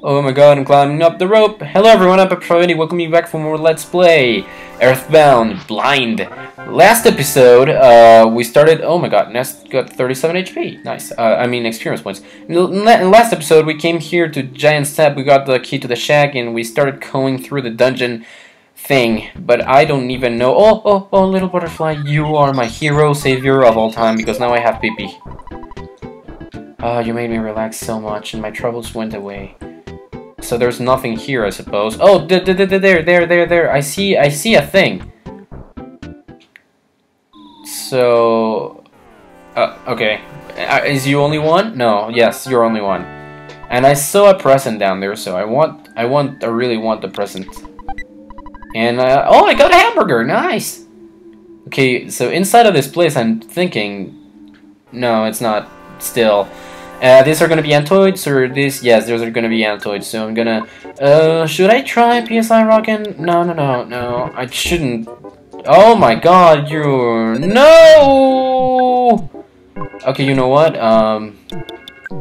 Oh my god, I'm climbing up the rope. Hello everyone, I'm Pepperoni. Welcome you back for more Let's Play. Earthbound Blind. Last episode, uh, we started... Oh my god, Ness got 37 HP. Nice. Uh, I mean, experience points. In last episode, we came here to Giant Step. We got the key to the shack, and we started going through the dungeon thing. But I don't even know... Oh, oh, oh, little butterfly. You are my hero, savior of all time, because now I have PP. Ah, you made me relax so much, and my troubles went away. So there's nothing here, I suppose. Oh, there, there, there, there, there. I see, I see a thing. So, uh, okay. Uh, is you only one? No. Yes, you're only one. And I saw a present down there, so I want, I want, I really want the present. And uh, oh, I got a hamburger. Nice. Okay, so inside of this place, I'm thinking. No, it's not. Still. Uh, these are gonna be Antoids, or this? Yes, those are gonna be Antoids, so I'm gonna... Uh, should I try PSI Rockin'? No, no, no, no, I shouldn't. Oh my god, you're... No! Okay, you know what? Um,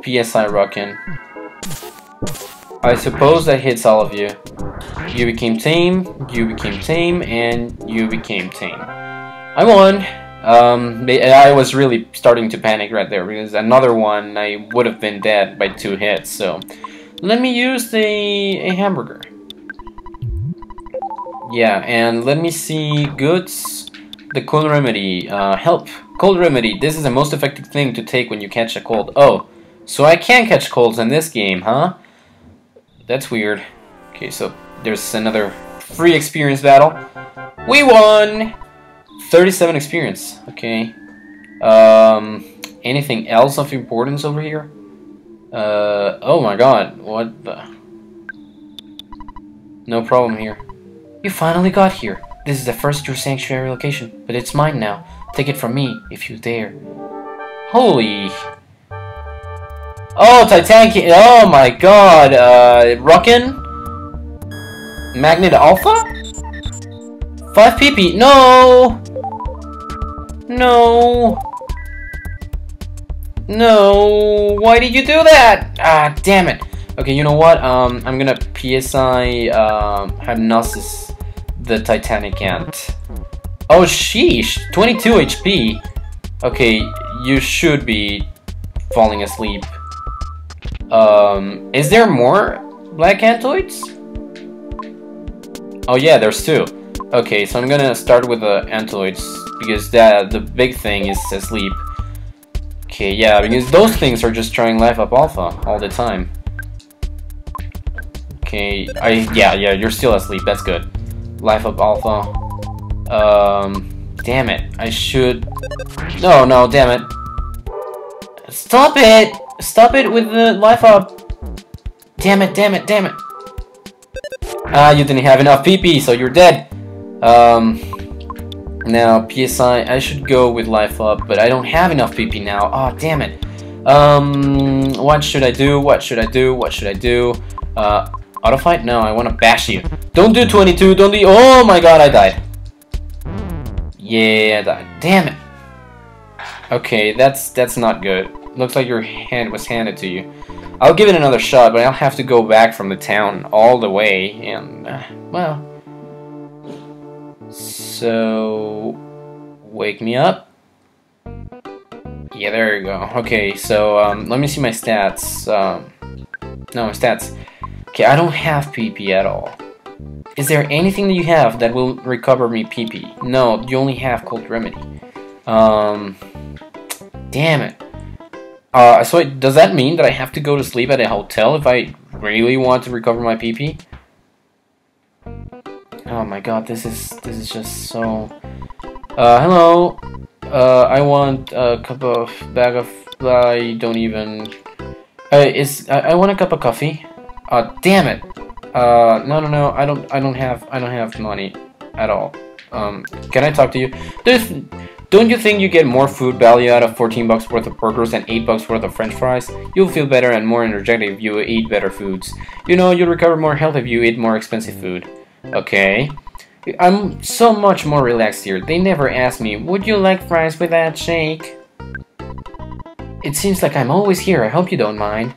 PSI Rockin'. I suppose that hits all of you. You became tame, you became tame, and you became tame. I won! Um, I was really starting to panic right there because another one I would have been dead by two hits. So let me use the a hamburger. Yeah, and let me see goods. The cold remedy. Uh, help. Cold remedy. This is the most effective thing to take when you catch a cold. Oh, so I can catch colds in this game, huh? That's weird. Okay, so there's another free experience battle. We won! 37 experience. Okay. Um, anything else of importance over here? Uh, oh my god, what the... No problem here. You finally got here. This is the first true sanctuary location, but it's mine now. Take it from me, if you dare. Holy... Oh, Titanic... Oh my god, uh, Rockin? Magnet Alpha? 5 PP, no! No! No! Why did you do that? Ah, damn it! Okay, you know what? Um, I'm gonna PSI um, Hypnosis the Titanic Ant. Oh, sheesh! 22 HP! Okay, you should be falling asleep. Um, is there more black antoids? Oh yeah, there's two. Okay, so I'm gonna start with the antoids because that the big thing is asleep. Okay, yeah, because those things are just trying life up alpha all the time. Okay, I yeah yeah you're still asleep. That's good. Life up alpha. Um, damn it. I should. No no damn it. Stop it! Stop it with the life up. Damn it! Damn it! Damn it! Ah, you didn't have enough PP, so you're dead. Um, now, PSI, I should go with life up, but I don't have enough PP now. Oh, damn it. Um, what should I do? What should I do? What should I do? Uh, auto fight? No, I want to bash you. Don't do 22, don't do- Oh my god, I died. Yeah, I died. Damn it. Okay, that's that's not good. Looks like your hand was handed to you. I'll give it another shot, but I'll have to go back from the town all the way, and, uh, well... So, wake me up. Yeah, there you go. Okay, so um, let me see my stats. Um, no, my stats. Okay, I don't have PP at all. Is there anything that you have that will recover me PP? No, you only have Cold Remedy. Um, damn it. Uh, so it, does that mean that I have to go to sleep at a hotel if I really want to recover my PP? Oh my god, this is this is just so. Uh, hello. Uh, I want a cup of bag of. I don't even. Uh, is I, I want a cup of coffee. Uh, damn it. Uh, no, no, no. I don't. I don't have. I don't have money at all. Um, can I talk to you? There's, don't you think you get more food value out of 14 bucks worth of burgers than 8 bucks worth of french fries? You'll feel better and more energetic if you eat better foods. You know, you'll recover more health if you eat more expensive food. Okay. I'm so much more relaxed here. They never ask me, would you like fries with that shake? It seems like I'm always here. I hope you don't mind.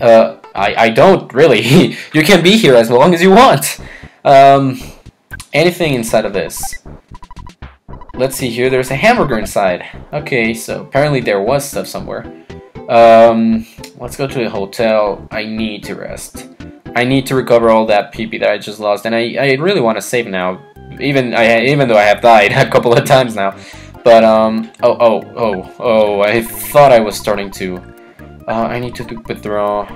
Uh, I, I don't, really. you can be here as long as you want. Um, anything inside of this? Let's see here, there's a hamburger inside. Okay, so apparently there was stuff somewhere. Um, let's go to the hotel. I need to rest. I need to recover all that PP that I just lost, and I, I really want to save now. Even I even though I have died a couple of times now. But um oh oh oh oh I thought I was starting to. Uh, I need to withdraw.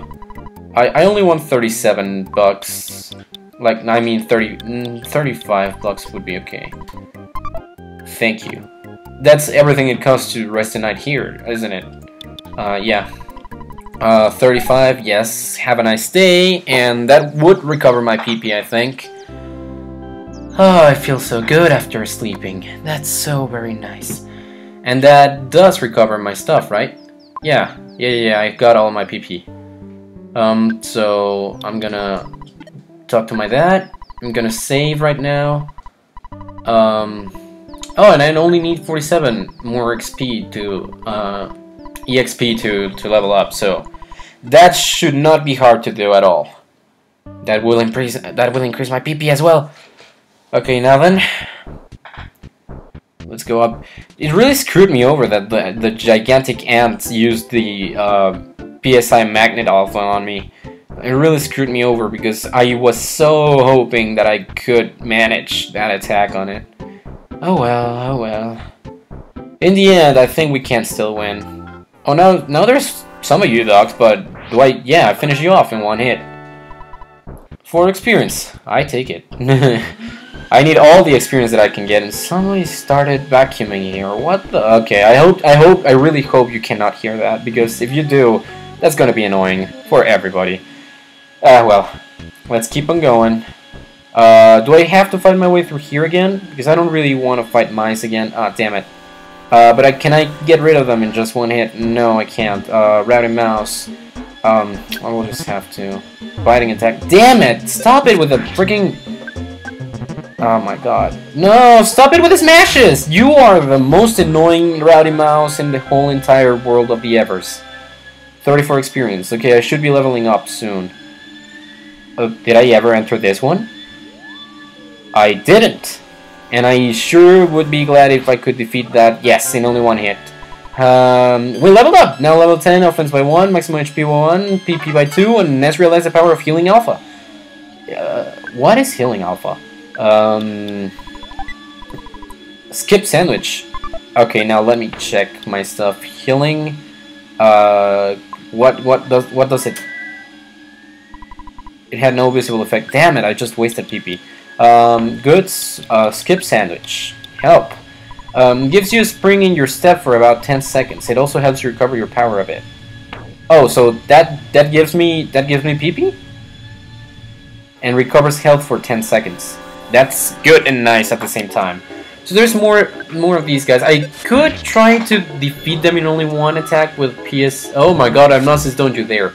I I only want 37 bucks. Like I mean 30 mm, 35 bucks would be okay. Thank you. That's everything it costs to rest a night here, isn't it? Uh, yeah. Uh, 35, yes. Have a nice day, and that would recover my PP, I think. Oh, I feel so good after sleeping. That's so very nice. And that does recover my stuff, right? Yeah, yeah, yeah, I got all my PP. Um, so I'm gonna talk to my dad. I'm gonna save right now. Um, oh, and I only need 47 more XP to, uh, EXP to, to level up, so that should not be hard to do at all. That will increase that will increase my PP as well. Okay, now then. Let's go up. It really screwed me over that the, the gigantic ants used the uh, PSI magnet alpha on me. It really screwed me over because I was so hoping that I could manage that attack on it. Oh well, oh well. In the end, I think we can still win. Oh, no, no, there's some of you dogs, but do I, yeah, I finish you off in one hit. For experience, I take it. I need all the experience that I can get, and somebody started vacuuming here. What the? Okay, I hope, I hope, I really hope you cannot hear that, because if you do, that's gonna be annoying for everybody. Ah, uh, well, let's keep on going. Uh, do I have to fight my way through here again? Because I don't really want to fight mice again. Ah, damn it. Uh, but I, can I get rid of them in just one hit? No, I can't. Uh, Rowdy Mouse. Um, I will just have to. Biting attack. Damn it! Stop it with the freaking Oh my god. No, stop it with the smashes! You are the most annoying Rowdy Mouse in the whole entire world of the Evers. 34 experience. Okay, I should be leveling up soon. Uh, did I ever enter this one? I didn't. And I sure would be glad if I could defeat that. Yes, in only one hit. Um, we leveled up! Now level 10, offense by 1, maximum HP by 1, PP by 2, and let's realize the power of Healing Alpha. Uh, what is Healing Alpha? Um, skip sandwich. Okay, now let me check my stuff. Healing. Uh, what what does what does it? It had no visible effect. Damn it! I just wasted PP. Um, goods. Uh, skip sandwich. Help. Um, gives you a spring in your step for about 10 seconds. It also helps you recover your power a bit. Oh, so that that gives me that gives me PP? And recovers health for 10 seconds. That's good and nice at the same time. So there's more more of these guys. I could try to defeat them in only one attack with PS... Oh my god, Hypnosis, don't you dare.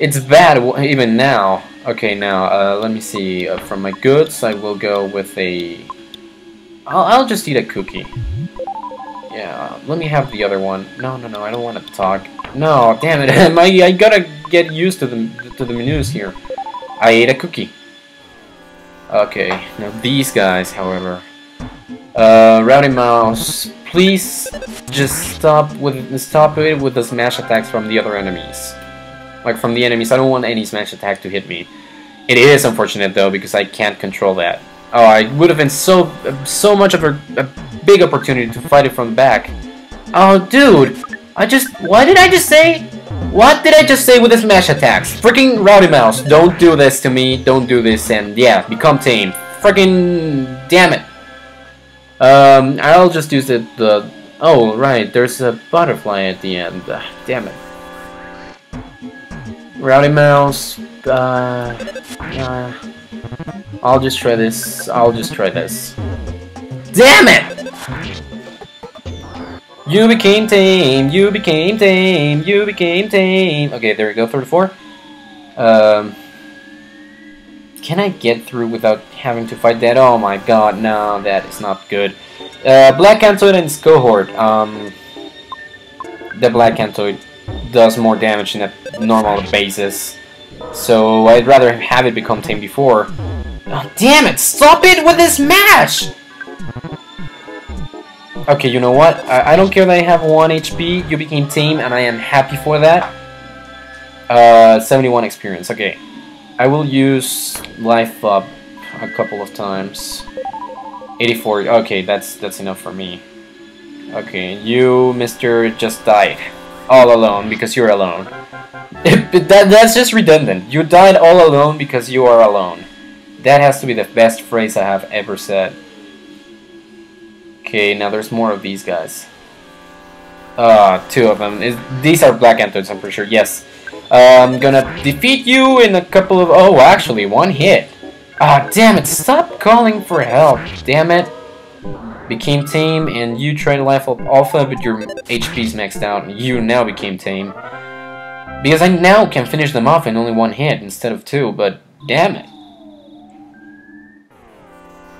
it's bad even now. Okay, now uh, let me see. Uh, from my goods, I will go with a. I'll I'll just eat a cookie. Yeah, let me have the other one. No, no, no, I don't want to talk. No, damn it! I I gotta get used to the to the menus here. I ate a cookie. Okay, now these guys, however. Uh, Rowdy Mouse, please just stop with stop it with the smash attacks from the other enemies. Like from the enemies, I don't want any smash attack to hit me. It is unfortunate though because I can't control that. Oh, I would have been so so much of a, a big opportunity to fight it from the back. Oh, dude, I just why did I just say what did I just say with the smash attacks? Freaking Rowdy Mouse, don't do this to me, don't do this, and yeah, become tame. Freaking damn it. Um, I'll just use it, the... Oh, right, there's a butterfly at the end. Uh, damn it. Rowdy Mouse, uh, uh, I'll just try this. I'll just try this. Damn it! You became tame, you became tame, you became tame. Okay, there we go, 34. Um, can I get through without having to fight that? Oh my god, no, that is not good. Uh, Black Antoid and its cohort. Um, the Black Antoid does more damage in a normal basis. So I'd rather have it become tame before. Oh, damn it! Stop it with this mash! Okay, you know what? I, I don't care that I have 1 HP, you became tame, and I am happy for that. Uh, 71 experience, okay. I will use life up a couple of times. 84, okay, that's that's enough for me. Okay, you, Mister, just died. All alone, because you're alone. that, that's just redundant. You died all alone because you are alone. That has to be the best phrase I have ever said. Okay, now there's more of these guys. Uh, two of them. Is these are black antoids, I'm pretty sure. Yes. Uh, I'm gonna defeat you in a couple of... Oh, actually, one hit. Ah, damn it. Stop calling for help. Damn it. Became tame, and you tried to life up alpha, but your HP's maxed out, and you now became tame. Because I now can finish them off in only one hit instead of two, but damn it.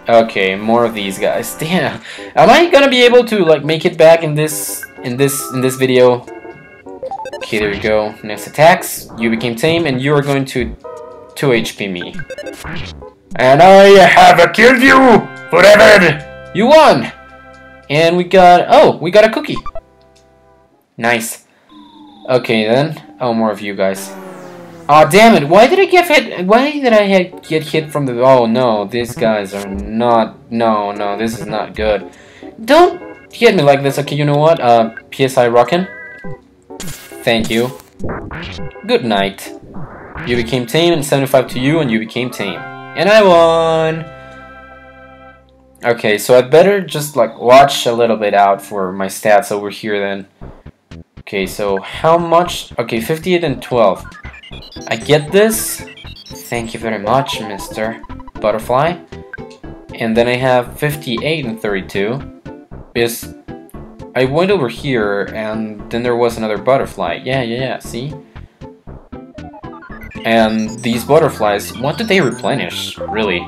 Okay, more of these guys. Damn. Am I gonna be able to like make it back in this in this in this video? Okay, there we go. Next attacks. You became tame and you are going to 2 HP me. And I have killed you forever! You won! And we got oh, we got a cookie. Nice. Okay then. Oh more of you guys. Oh damn it! Why did I get hit? Why did I get hit from the? Oh no, these guys are not. No, no, this is not good. Don't hit me like this. Okay, you know what? Uh, PSI rockin'. Thank you. Good night. You became tame, and 75 to you, and you became tame, and I won. Okay, so I'd better just like watch a little bit out for my stats over here then. Okay, so how much? Okay, 58 and 12. I get this. Thank you very much, Mr. Butterfly. And then I have 58 and 32. Because I went over here and then there was another butterfly. Yeah, yeah, yeah, see? And these butterflies, what did they replenish, really?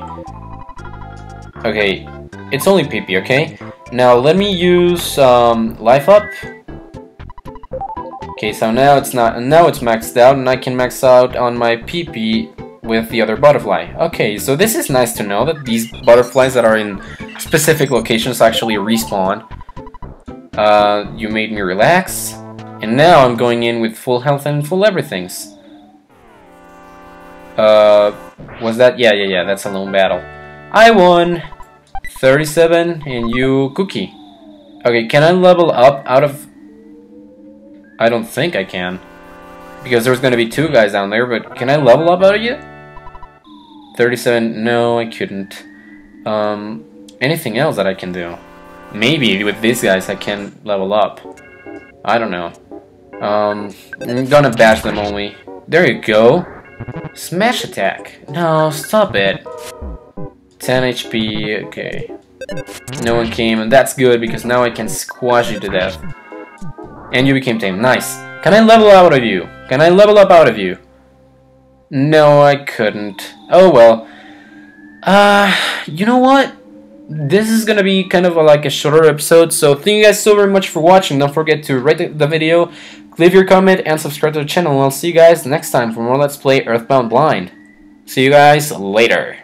Okay, it's only PP, okay? Now let me use um, Life Up Okay, so now it's not, now it's maxed out, and I can max out on my PP with the other butterfly. Okay, so this is nice to know that these butterflies that are in specific locations actually respawn. Uh, you made me relax, and now I'm going in with full health and full everythings. Uh, was that? Yeah, yeah, yeah, that's a lone battle. I won! 37, and you cookie. Okay, can I level up out of I don't think I can. Because there's gonna be two guys down there, but can I level up out of you? 37, no, I couldn't. Um, anything else that I can do? Maybe with these guys I can level up. I don't know. Um, I'm gonna bash them only. There you go. Smash attack. No, stop it. 10 HP, okay. No one came, and that's good because now I can squash you to death. And you became tame. Nice. Can I level out of you? Can I level up out of you? No, I couldn't. Oh well. Uh, you know what? This is gonna be kind of a, like a shorter episode, so thank you guys so very much for watching. Don't forget to rate the video, leave your comment, and subscribe to the channel. And I'll see you guys next time for more Let's Play Earthbound Blind. See you guys later.